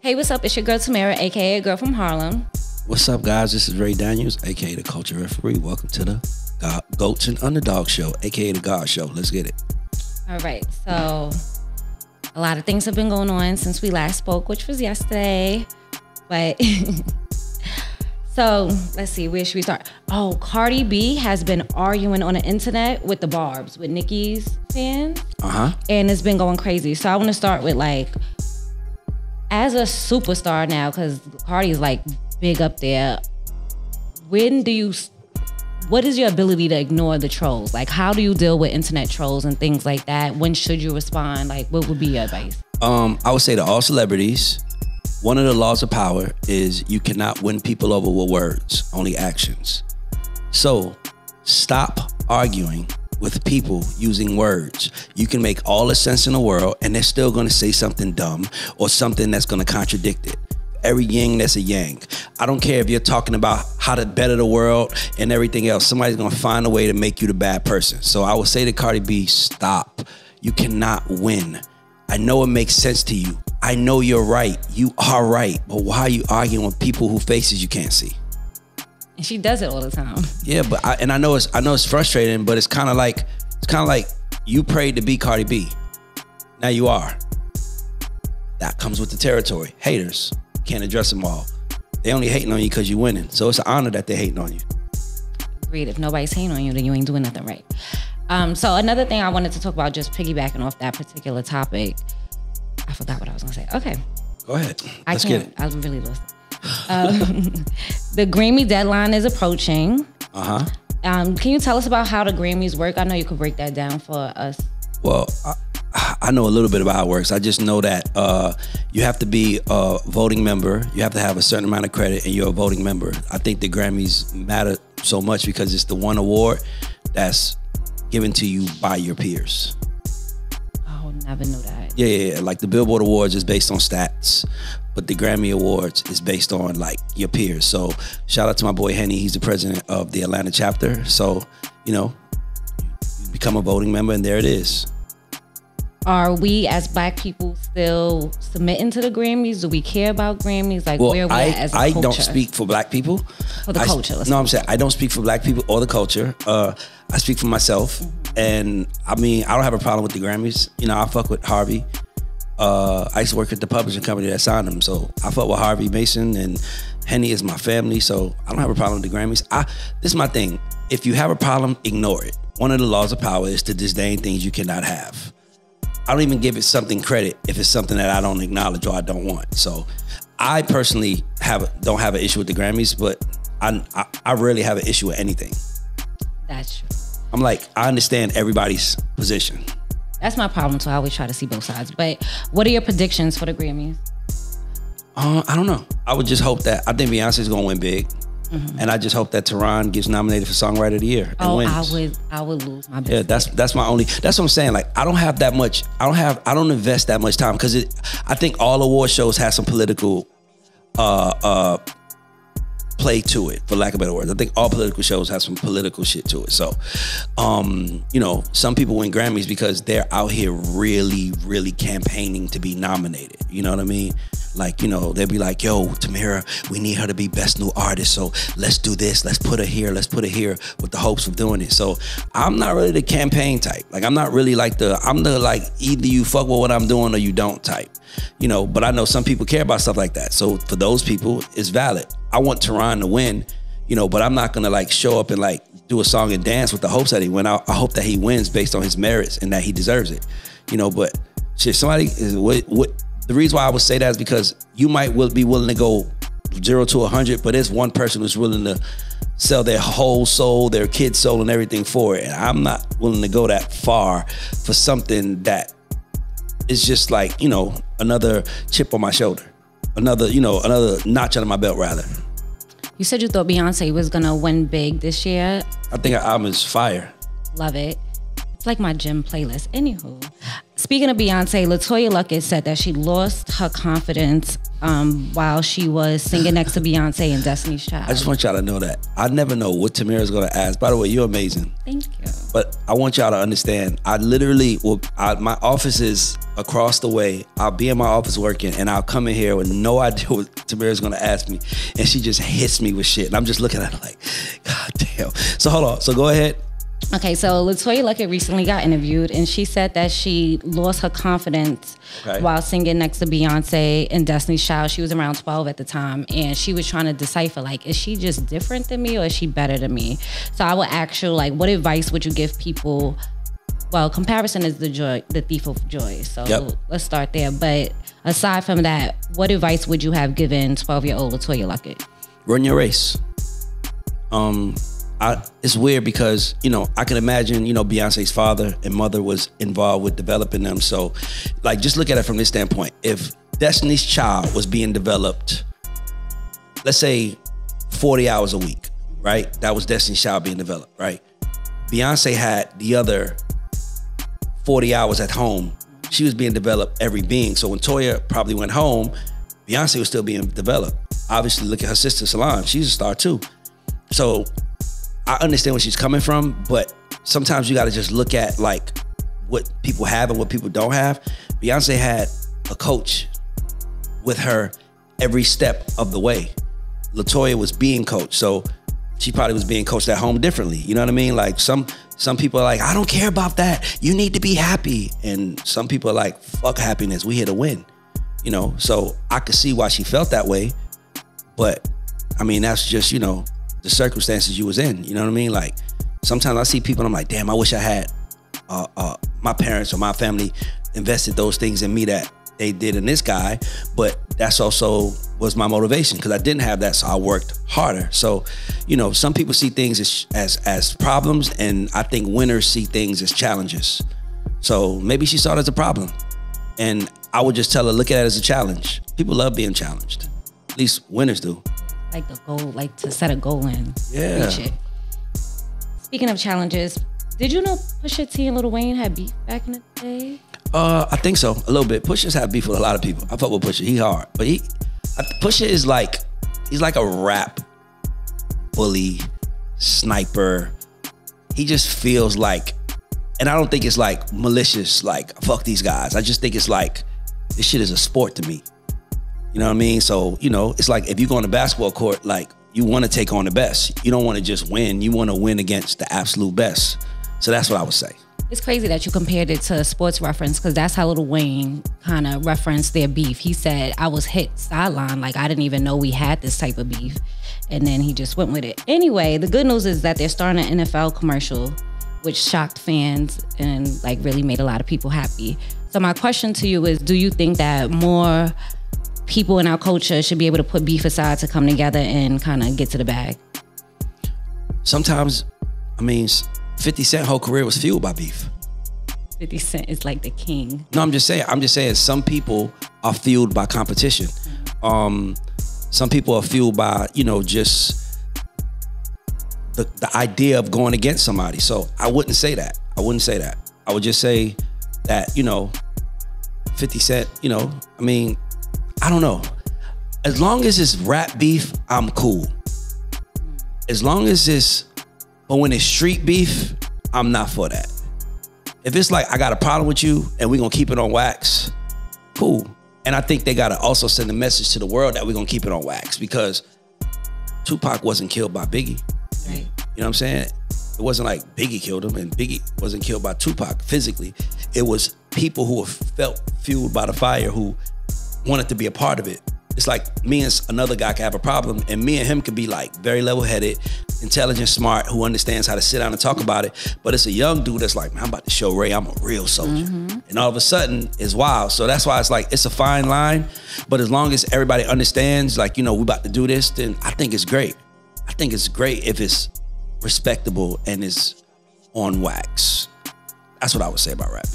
Hey, what's up? It's your girl Tamira, aka Girl from Harlem. What's up, guys? This is Ray Daniels, aka the Culture Referee. Welcome to the God, Goats and Underdog Show, aka the God Show. Let's get it. All right, so a lot of things have been going on since we last spoke, which was yesterday. But so let's see, where should we start? Oh, Cardi B has been arguing on the internet with the Barbs, with Nicki's fans. Uh huh. and it's been going crazy. So I want to start with like, as a superstar now, because Cardi's like big up there. When do you? What is your ability to ignore the trolls? Like, how do you deal with internet trolls and things like that? When should you respond? Like, what would be your advice? Um, I would say to all celebrities, one of the laws of power is you cannot win people over with words, only actions. So stop arguing with people using words. You can make all the sense in the world and they're still gonna say something dumb or something that's gonna contradict it. Every yin that's a yang. I don't care if you're talking about how to better the world and everything else. Somebody's gonna find a way to make you the bad person. So I would say to Cardi B, stop. You cannot win. I know it makes sense to you. I know you're right. You are right. But why are you arguing with people whose faces you can't see? And she does it all the time. Yeah, but I, and I know it's I know it's frustrating, but it's kind of like it's kind of like you prayed to be Cardi B. Now you are. That comes with the territory. Haters can't address them all. They only hating on you because you're winning. So it's an honor that they're hating on you. Agreed. If nobody's hating on you, then you ain't doing nothing right. Um, so another thing I wanted to talk about, just piggybacking off that particular topic. I forgot what I was gonna say. Okay. Go ahead. I Let's get can't. it. I was really lost. Um, the Grammy deadline is approaching. Uh huh. Um, can you tell us about how the Grammys work? I know you could break that down for us. Well, I, I know a little bit about how it works. I just know that uh, you have to be a voting member. You have to have a certain amount of credit, and you're a voting member. I think the Grammys matter so much because it's the one award that's given to you by your peers. Never knew that. Yeah, yeah, yeah. Like the Billboard Awards is based on stats, but the Grammy Awards is based on like your peers. So shout out to my boy Henny. He's the president of the Atlanta chapter. So you know, you become a voting member, and there it is. Are we as Black people still submitting to the Grammys? Do we care about Grammys? Like Well, where I, as a I culture? don't speak for black people. For the I- culture, No, I'm saying I don't speak for black people or the culture. Uh, I speak for myself, Mm-hmm. And I mean I don't have a problem with the Grammys. You know, I fuck with Harvey. Uh, I used to work at the publishing company that signed him, so I fuck with Harvey Mason and Henny is my family, so I don't have a problem with the Grammys. I this is my thing. If you have a problem, ignore it. One of the laws of power is to disdain things you cannot have. I don't even give it something credit if it's something that I don't acknowledge or I don't want. So I personally have don't have an issue with the Grammys, but I I, I rarely have an issue with anything. That's true. I'm like I understand everybody's position. That's my problem too. I always try to see both sides. But what are your predictions for the Grammys? Uh, I don't know. I would just hope that I think Beyonce is gonna win big, and I just hope that Theron gets nominated for Songwriter of the Year and Oh, wins. I would I would lose my Yeah, that's that's my only. That's what I'm saying. Like I don't have that much. I don't have. I don't invest that much time because it. I think all award shows have some political, uh, uh, play to it, for lack of better words. I think all political shows have some political shit to it. So, um, you know, some people win Grammys because they're out here really, really campaigning to be nominated. You know what I mean? Like, you know, they'll be like, yo, Tamira, we need her to be best new artist. So let's do this. Let's put her here. Let's put her here with the hopes of doing it. So I'm not really the campaign type. Like, I'm not really like the, I'm the like, either you fuck with what I'm doing or you don't type. You know, but I know some people care about stuff like that. So for those people, it's valid. I want Theron to win, you know, but I'm not gonna like show up and like do a song and dance with the hopes that he win. I, I hope that he wins based on his merits and that he deserves it, you know. But shit, somebody is what what the reason why I would say that is because you might will be willing to go zero to a hundred, but there's one person who's willing to sell their whole soul, their kid's soul, and everything for it. And I'm not willing to go that far for something that is just like you know another chip on my shoulder, another you know another notch under my belt rather. You said you thought Beyonce was gonna win big this year. I think her album is fire. Love it. It's like my gym playlist. Anywho, speaking of Beyonce, LeToya Luckett said that she lost her confidence um, while she was singing next to Beyonce in Destiny's Child. I just want y'all to know that I never know what Tamira's gonna ask. By the way, you're amazing. Thank you. But I want y'all to understand. I literally will. I, my office is across the way. I'll be in my office working, and I'll come in here with no idea what Tamira's gonna ask me, and she just hits me with shit, and I'm just looking at her like, God damn. So hold on. So go ahead. Okay, so LeToya Luckett recently got interviewed, and she said that she lost her confidence Okay. while singing next to Beyonce and Destiny's Child. She was around 12 at the time, and she was trying to decipher like, is she just different than me or is she better than me? So I would ask you, like, what advice would you give people? Well, comparison is the joy, the thief of joy. So Yep. let's start there. But aside from that, what advice would you have given 12 year old LeToya Luckett? run your race. Um, I, it's weird because you know I can imagine you know Beyonce's father and mother was involved with developing them. So, like, just look at it from this standpoint. If Destiny's Child was being developed, let's say forty hours a week, right? That was Destiny's Child being developed, right? Beyonce had the other 40 hours at home. She was being developed every being. So when Toya probably went home, Beyonce was still being developed. Obviously, look at her sister Solange. She's a star too. So I understand where she's coming from, but sometimes you got to just look at like what people have and what people don't have. Beyonce had a coach with her every step of the way. LeToya was being coached, so she probably was being coached at home differently. You know what I mean? Like some some people are like, I don't care about that. You need to be happy, and some people are like, fuck happiness. We here to win. You know, so I could see why she felt that way, but I mean that's just you know the circumstances you was in. You know what I mean? Like sometimes I see people and I'm like, damn, I wish I had uh, uh, my parents or my family invested those things in me that they did in this guy. But that's also was my motivation because I didn't have that, so I worked harder. So, you know, some people see things as as as problems, and I think winners see things as challenges. So maybe she saw it as a problem, and I would just tell her, look at it as a challenge. People love being challenged. At least winners do. Like the goal, like to set a goal and Yeah. reach it. Speaking of challenges, did you know Pusha T and Lil Wayne had beef back in the day? Uh, I think so, a little bit. Pusha's had beef with a lot of people. I fuck with Pusha. He hard, but he, I, Pusha is like, he's like a rap bully, sniper. He just feels like, and I don't think it's like malicious. Like fuck these guys. I just think it's like this shit is a sport to me. You know what I mean? So you know, it's like if you go on the basketball court, like you want to take on the best. You don't want to just win. You want to win against the absolute best. So that's what I would say. It's crazy that you compared it to sports reference because that's how Lil Wayne kind of referenced their beef. He said, I was hit sideline, like I didn't even know we had this type of beef. And then he just went with it. Anyway, the good news is that they're starting an NFL commercial, which shocked fans and like really made a lot of people happy. So my question to you is, do you think that more people in our culture should be able to put beef aside to come together and kind of get to the bag? sometimes, I mean, 50 Cent whole career was fueled by beef. 50 Cent is like the king. No, I'm just saying. I'm just saying. Some people are fueled by competition. Um, some people are fueled by you know just the the idea of going against somebody. So I wouldn't say that. I wouldn't say that. I would just say that you know, 50 Cent. You know, I mean, I don't know. As long as it's rap beef, I'm cool. As long as it's, but when it's street beef, I'm not for that. If it's like I got a problem with you and we're gonna keep it on wax, cool. And I think they gotta also send a message to the world that we're gonna keep it on wax because Tupac wasn't killed by Biggie. Right. You know what I'm saying? It wasn't like Biggie killed him and Biggie wasn't killed by Tupac physically. It was people who were felt fueled by the fire who wanted to be a part of it. It's like me and another guy can have a problem, and me and him can be like very level headed, intelligent, smart, who understands how to sit down and talk about it. But it's a young dude that's like, man, I'm about to show Ray I'm a real soldier. Mm-hmm. And all of a sudden, it's wild. So that's why it's like, it's a fine line. But as long as everybody understands, like, you know, we're about to do this, then I think it's great. I think it's great if it's respectable and it's on wax. That's what I would say about rap.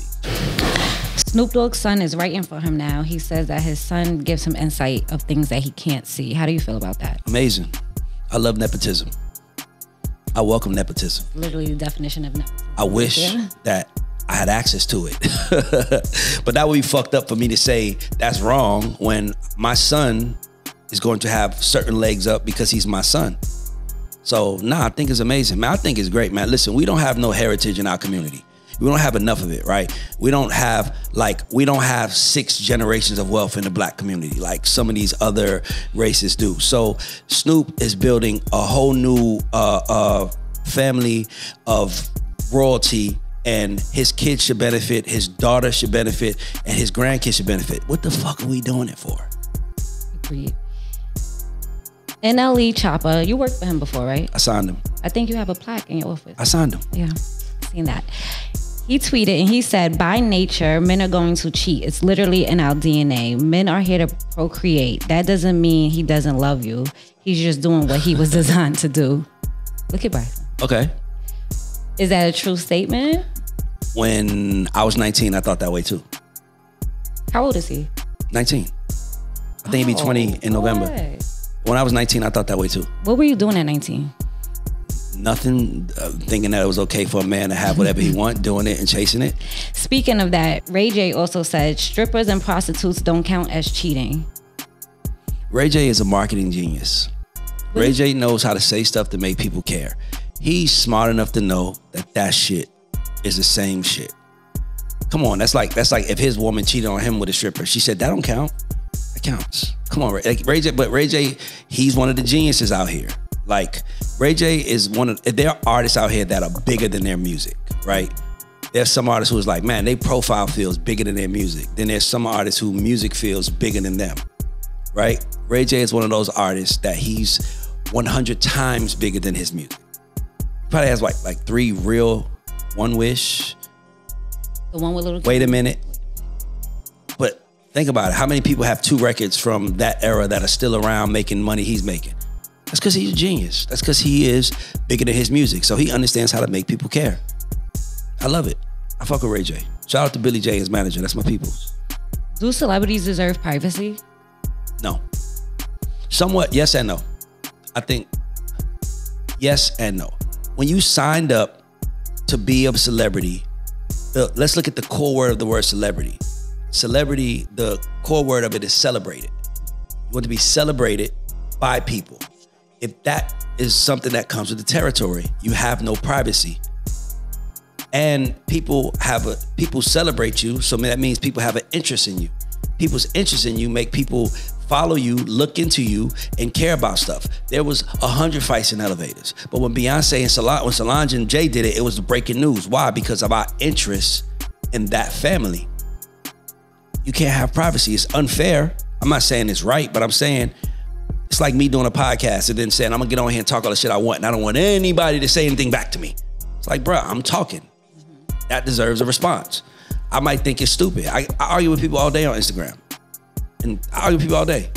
Snoop Dogg's son is writing for him now. He says that his son gives him insight of things that he can't see. How do you feel about that? Amazing. I love nepotism. I welcome nepotism. Literally the definition of nepotism. I wish Yeah. that I had access to it. but that would be fucked up for me to say that's wrong when my son is going to have certain legs up because he's my son. So nah, I think it's amazing. Man, I think it's great, man. Listen, we don't have no heritage in our community. We don't have enough of it, right? We don't have like we don't have six generations of wealth in the black community like some of these other races do. So Snoop is building a whole new uh, uh, family of royalty and his kids should benefit, his daughter should benefit, and his grandkids should benefit. What the fuck are we doing it for? Agreed. NLE Choppa, you worked for him before, right? I signed him. I think you have a plaque in your office. I signed him. Yeah, seen that. He tweeted and he said, By nature, men are going to cheat. It's literally in our DNA. Men are here to procreate. That doesn't mean he doesn't love you. He's just doing what he was designed to do. Look at Bryson. Okay. Is that a true statement? When I was 19, I thought that way too. How old is he? 19. I think he'd be 20 in oh, November. boy. When I was 19, I thought that way too. What were you doing at 19? Nothing, uh, thinking that it was okay for a man to have whatever he want, doing it and chasing it. Speaking of that, Ray J also said strippers and prostitutes don't count as cheating. Ray J is a marketing genius. Ray J knows how to say stuff to make people care. He's smart enough to know that that shit is the same shit. Come on, that's like that's like if his woman cheated on him with a stripper. She said that don't count. That counts. Come on, Ray, like Ray J. But Ray J, he's one of the geniuses out here. Like Ray J is one of there are artists out here that are bigger than their music, right? There's some artists who's like, man, they profile feels bigger than their music. Then there's some artists who music feels bigger than them, right? Ray J is one of those artists that he's 100 times bigger than his music. Probably has like like three real, one wish. The one with little Wait a minute. But think about it. How many people have two records from that era that are still around making money he's making? That's because he's a genius. That's because he is bigger than his music. So he understands how to make people care. I love it. I fuck with Ray J. Shout out to Billy J, his manager. That's my people's. Do celebrities deserve privacy? No. Somewhat yes and no. I think yes and no. When you signed up to be a celebrity, let's look at the core word of the word celebrity. Celebrity, the core word of it is celebrated. You want to be celebrated by people. If that is something that comes with the territory, you have no privacy. And people have a people celebrate you, so that means people have an interest in you. People's interest in you make people follow you, look into you, and care about stuff. There was a hundred fights in elevators, but when Beyonce and Solange, when Solange and Jay did it, it was the breaking news. Why? Because of our interest in that family. You can't have privacy. It's unfair. I'm not saying it's right, but I'm saying it's like me doing a podcast and then saying I'm gonna get on here and talk all the shit I want, and I don't want anybody to say anything back to me. It's like, bruh, I'm talking. That deserves a response. I might think it's stupid. I, I argue with people all day on Instagram, and I argue with people all day,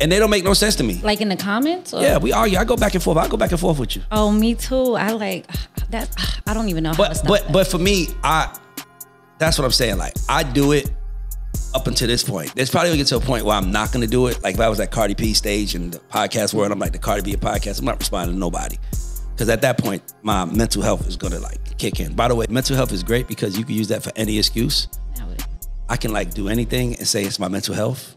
and they don't make no sense to me. Like in the comments? Or? Yeah, we argue. I go back and forth. I go back and forth with you. Oh, me too. I like that. I don't even know how to But stop but that. but for me, I that's what I'm saying. Like I do it up until this point. There's probably gonna get to a point where I'm not gonna do it. Like if I was at Cardi B stage in the podcast world, I'm like the Cardi B podcast. I'm not responding to nobody. Cause at that point, my mental health is gonna like kick in. By the way, mental health is great because you can use that for any excuse. I can like do anything and say it's my mental health.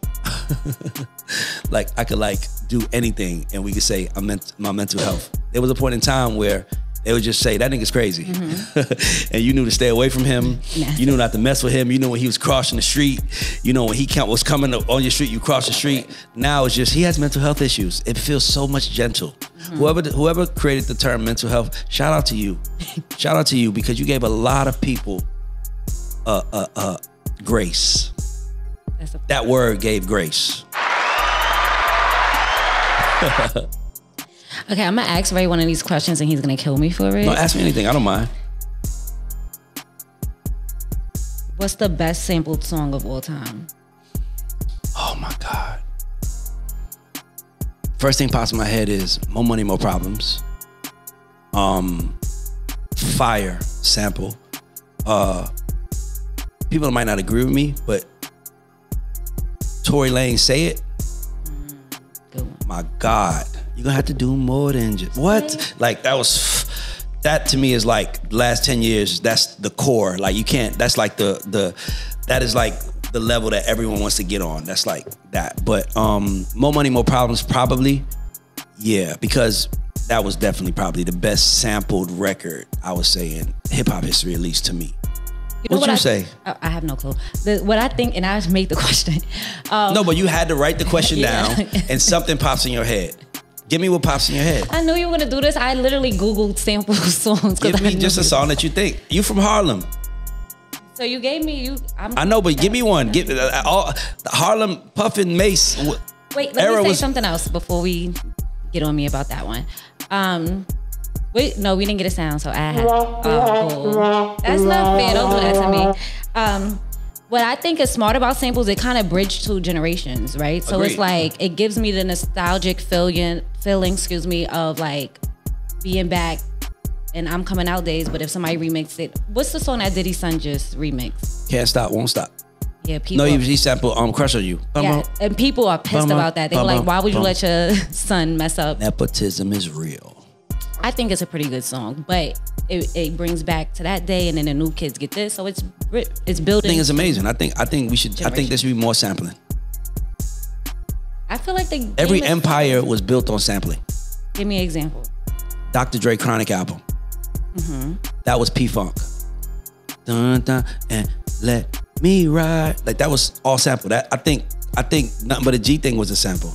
like I could like do anything and we could say I'm ment- my mental health. There was a point in time where they would just say that nigga's crazy, and you knew to stay away from him. You knew not to mess with him. You knew when he was crossing the street. You know when he count was coming on your street, you cross the street. Now it's just he has mental health issues. It feels so much gentle. Whoever whoever created the term mental health, shout out to you. shout out to you because you gave a lot of people uh uh uh grace. That word gave grace. Okay, I'm gonna ask Ray one of these questions and he's gonna kill me for it. No, ask me anything. I don't mind. What's the best sampled song of all time? Oh my God. First thing pops in my head is more money, more problems. Um, fire sample. Uh, people might not agree with me, but Tory Lanez say it. Good one. My God, you're gonna have to do more than just what? Like that was that to me is like last 10 years, that's the core. Like you can't, that's like the the that is like the level that everyone wants to get on. That's like that. But um more money, more problems, probably. Yeah, because that was definitely probably the best sampled record, I would say, in hip hop history, at least to me. You know What'd you I, say? I, I have no clue. The, what I think, and I just make the question. Um, No, but you had to write the question Yeah. down and something pops in your head. Give me what pops in your head. I knew you were gonna do this. I literally googled sample songs. Give me just a you- song that you think. You from Harlem. So you gave me you. I'm, I know, but give me one. Give uh, all the Harlem Puff and Mase. Wait, let era me say was- something else before we get on me about that one. Um, wait, no, we didn't get a sound, so I have. Oh, that's not fair. Don't do that to me. Um, what I think is smart about samples, it kind of bridge two generations, right? So it's like it gives me the nostalgic feeling, feeling, excuse me, of like being back. And I'm coming out days, but if somebody remixed it, what's the song that Diddy Son just remixed? Can't stop, won't stop. Yeah, people. No, he, he sampled um Crush on You. Yeah, and people are pissed Bum, bum, about that. They're bum, like, why would you let your son mess up? Nepotism is real. I think it's a pretty good song, but it, it brings back to that day, and then the new kids get this, so it's it's I building. think it's amazing. I think I think we should I think there should be more sampling. I feel like the Every empire was built on sampling. Give me an example. Dr. Dre Chronic album. Mm-hmm. That was P Funk. Dun dun and let me ride. Like that was all sample. That I think I think nothing but a G thing was a sample.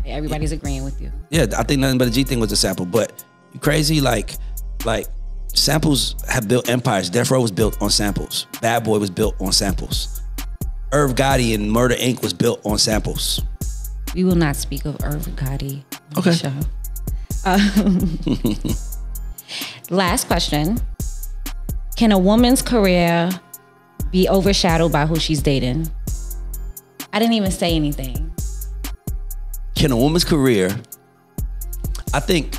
Okay, Everybody's agreeing with you. Yeah, I think nothing but a G thing was a sample. But you crazy like like samples have built empires. Death Row was built on samples. Bad Boy was built on samples. Irv Gotti and Murder Inc. was built on samples. We will not speak of Irv Gotti on Okay. the show. Um, last question: Can a woman's career be overshadowed by who she's dating? I didn't even say anything. can a woman's career i think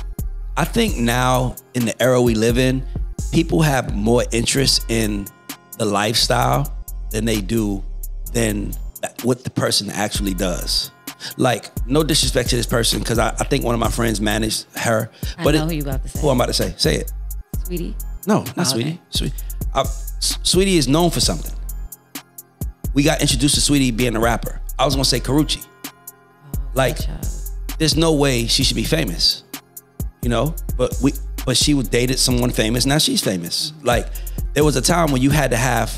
i think now in the era we live in people have more interest in the lifestyle than they do than what the person actually does like no disrespect to this person because I, I think one of my friends managed her I but know it- who you about to say. who i'm about to say say it Saweetie. no, not Oh, okay. Saweetie. Saweetie. Uh, Saweetie is known for something. We got introduced to Saweetie being a rapper. I was gonna say Karrueche. Like, child. there's no way she should be famous, you know. But we, but she dated someone famous. Now she's famous. Like, there was a time when you had to have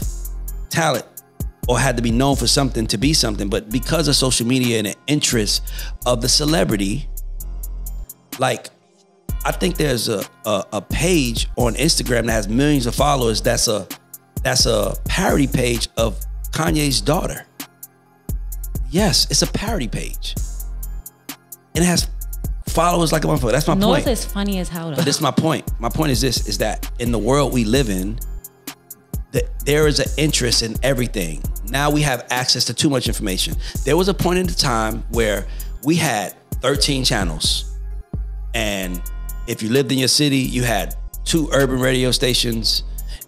talent or had to be known for something to be something. But because of social media and the interest of the celebrity, like I think there's a, a a page on Instagram that has millions of followers. That's a that's a parody page of Kanye's daughter. Yes, it's a parody page, and it has followers like a motherfucker. That's my point. North point. is funny as hell though. But this is my point. My point is this: is that in the world we live in, that there is an interest in everything. Now we have access to too much information. There was a point in the time where we had 13 channels, and if you lived in your city, you had two urban radio stations,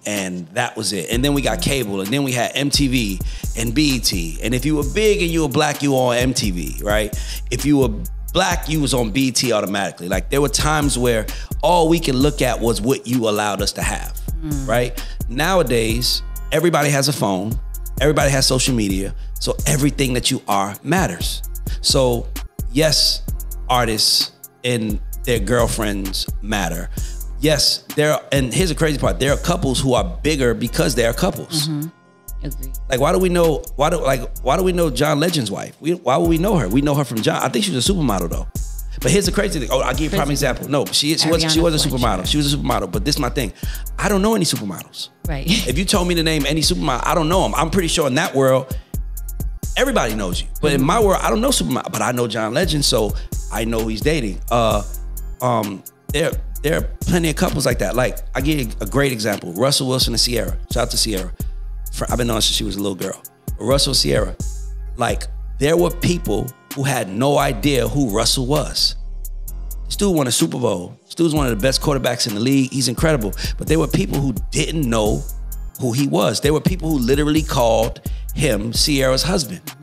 and that was it. And then we got cable, and then we had MTV and BET. And if you were big and you were black, you were on MTV, right? If you were black, you was on BT automatically. Like there were times where all we could look at was what you allowed us to have, mm. right? Nowadays, everybody has a phone, everybody has social media, so everything that you are matters. So, yes, artists and their girlfriends matter. Yes, there are, and here's the crazy part: there are couples who are bigger because they are couples. Mm-hmm. Agreed. Like, why do we know? Why do like why do we know John Legend's wife? We, why would we know her? We know her from John. I think she was a supermodel though. But here's the crazy thing. Oh, I'll give you a prime example. No, she she was she was a Fletcher. supermodel. She was a supermodel. But this is my thing. I don't know any supermodels. Right. If you told me to name any supermodel, I don't know them. I'm pretty sure in that world, everybody knows you. But in my world, I don't know supermodel. But I know John Legend, so I know he's dating. Uh, um, there there are plenty of couples like that. Like I give you a great example: Russell Wilson and Ciara. Shout out to Ciara. For, I've been on since she was a little girl. Russell Ciara, like there were people who had no idea who Russell was. This dude won a Super Bowl. This dude's one of the best quarterbacks in the league. He's incredible. But there were people who didn't know who he was. There were people who literally called him Ciara's husband,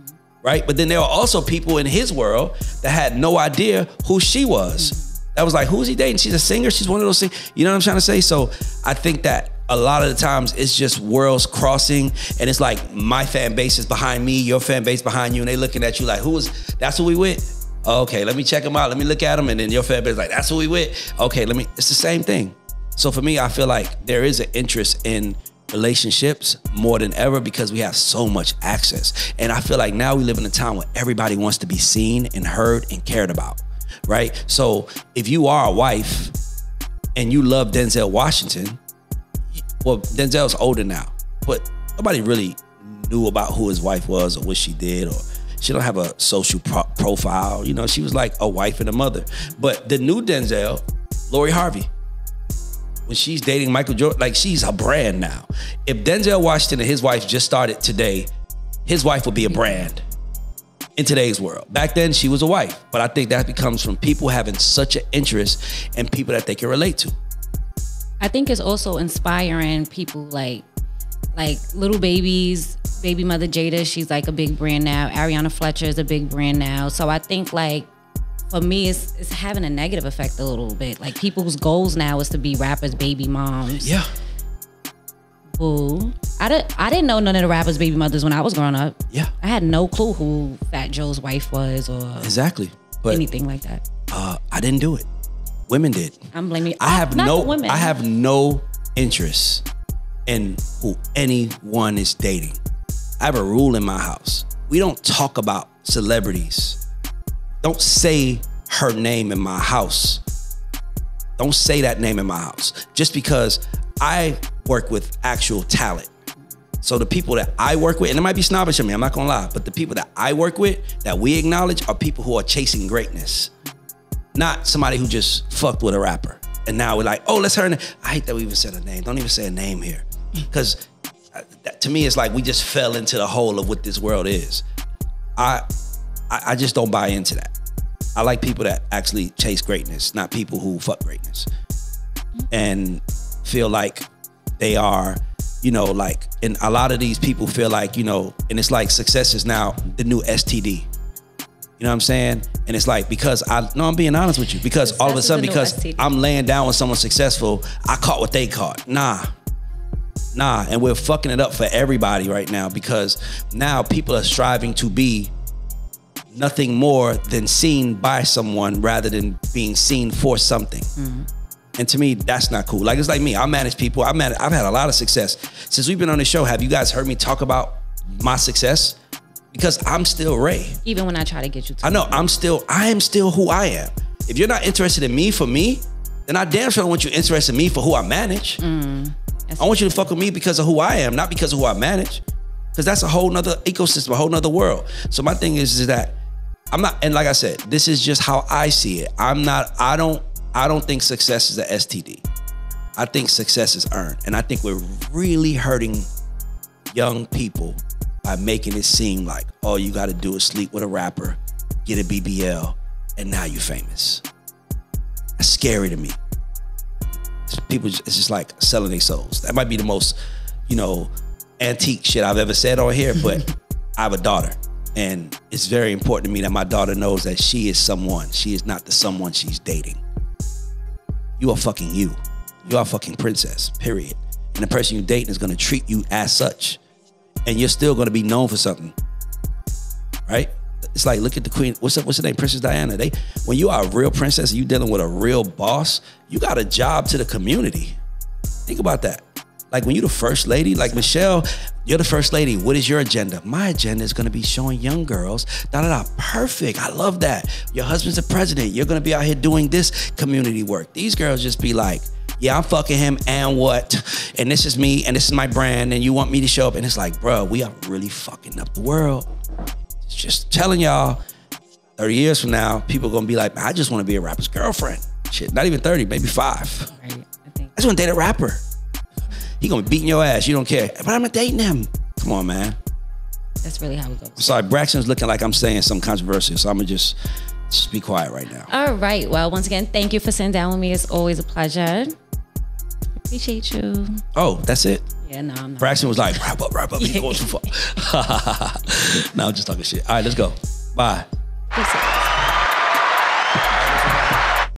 right? But then there were also people in his world that had no idea who she was. That was like, who's he dating? She's a singer. She's one of those things. You know what I'm trying to say? So I think that a lot of the times it's just worlds crossing, and it's like my fan base is behind me, your fan base behind you, and they looking at you like, who is? That's who we with. Okay, let me check them out. Let me look at them, and then your fan base is like, that's who we with. Okay, let me. It's the same thing. So for me, I feel like there is an interest in relationships more than ever because we have so much access. And I feel like now we live in a time where everybody wants to be seen and heard and cared about, right? So if you are a wife and you love Denzel Washington, well, Denzel's older now, but nobody really knew about who his wife was or what she did or she don't have a social pro- profile. You know, she was like a wife and a mother. But the new Denzel, Lori Harvey, when she's dating Michael Jordan, like she's a brand now. If Denzel Washington and his wife just started today, his wife would be a brand in today's world. Back then, she was a wife, but I think that becomes from people having such an interest in people that they can relate to. I think it's also inspiring people like like little babies, baby mother Jayda, she's like a big brand now. Ariana Fletcher is a big brand now. So I think like for me it's it's having a negative effect a little bit. Like people's goals now is to be rappers, baby moms. Yeah. Boo. I didn't I didn't know none of the rappers' baby mothers when I was growing up. Yeah. I had no clue who Fat Joe's wife was or Exactly. But anything like that. uh, I didn't do it. Women did. I'm blaming I have not no women. I have no interest in who anyone is dating. I have a rule in my house. We don't talk about celebrities. Don't say her name in my house. Don't say that name in my house. Just because I work with actual talent. So the people that I work with, and it might be snobbish of me, I'm not gonna lie, but the people that I work with that we acknowledge are people who are chasing greatness not somebody who just fucked with a rapper. And now we're like, oh, let's her. I hate that we even said a name. Don't even say a name here, because uh, to me, it's like we just fell into the hole of what this world is. I, I, I just don't buy into that. I like people that actually chase greatness, not people who fuck greatness, and feel like they are, you know, like. And a lot of these people feel like, you know, and it's like success is now the new STD. You know what I'm saying? And it's like because I no, I'm being honest with you. Because all of a sudden, because I'm laying down with someone successful, I caught what they caught. Nah. Nah. And we're fucking it up for everybody right now because now people are striving to be nothing more than seen by someone rather than being seen for something. And to me, that's not cool. Like it's like me. I manage people. I man, I've had a lot of success since we've been on the show. Have you guys heard me talk about my success? Because I'm still Ray. Even when I try to get you to I know I'm still I am still who I am. If you're not interested in me for me, then I damn sure don't want you interested in me for who I manage. Mm, I want you to fuck with me because of who I am, not because of who I manage. Because that's a whole nother ecosystem, a whole nother world. So my thing is, is that I'm not, and like I said, this is just how I see it. I'm not, I don't, I don't think success is a STD. I think success is earned. And I think we're really hurting young people by making it seem like all you gotta do is sleep with a rapper, get a BBL, and now you're famous. That's scary to me. People, it's just like selling their souls. That might be the most, you know, antique shit I've ever said on here, but I have a daughter. And it's very important to me that my daughter knows that she is someone. She is not the someone she's dating. You are fucking you. You are fucking princess, period. And the person you're dating is gonna treat you as such. And you're still gonna be known for something. Right? It's like look at the queen. What's up? What's her name? Princess Diana. They when you are a real princess you dealing with a real boss, you got a job to the community. Think about that. Like when you're the first lady, like Michelle, you're the first lady. What is your agenda? My agenda is gonna be showing young girls, da da da. Perfect. I love that. Your husband's the president. You're gonna be out here doing this community work. These girls just be like, yeah, I'm fucking him and what? And this is me and this is my brand and you want me to show up. And it's like, bro, we are really fucking up the world. Just telling y'all, 30 years from now, people are gonna be like, I just wanna be a rapper's girlfriend. Shit, not even 30, maybe five. Right. I think I just want to date a rapper. He gonna be beating your ass. You don't care. But I'm not dating him. Come on, man. that's really how it goes. Sorry, Braxton's looking like I'm saying some controversial, so I'm gonna just just be quiet right now. All right. Well, once again, thank you for sitting down with me. It's always a pleasure. Appreciate you. Oh, that's it. Yeah, no, I'm not. Braxton was like, wrap up, wrap up. He going too far. no, I'm just talking shit. All right, let's go. Bye. Peace out.